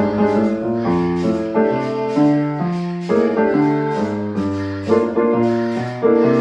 Thank you.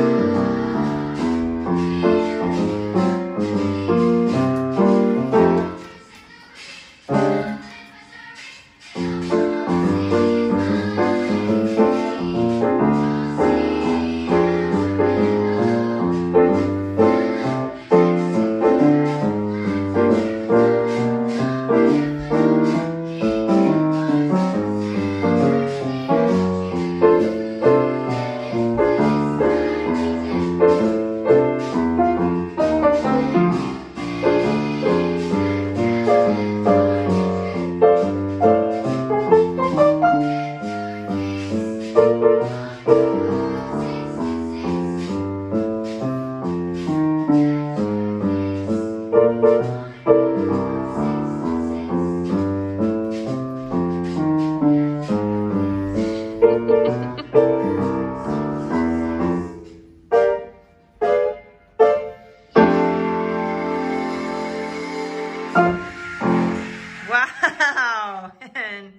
Wow. And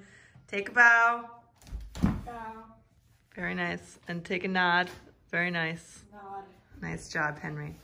take a bow. Bow. Very nice. And take a nod. Very nice. Nod. Nice job, Henry.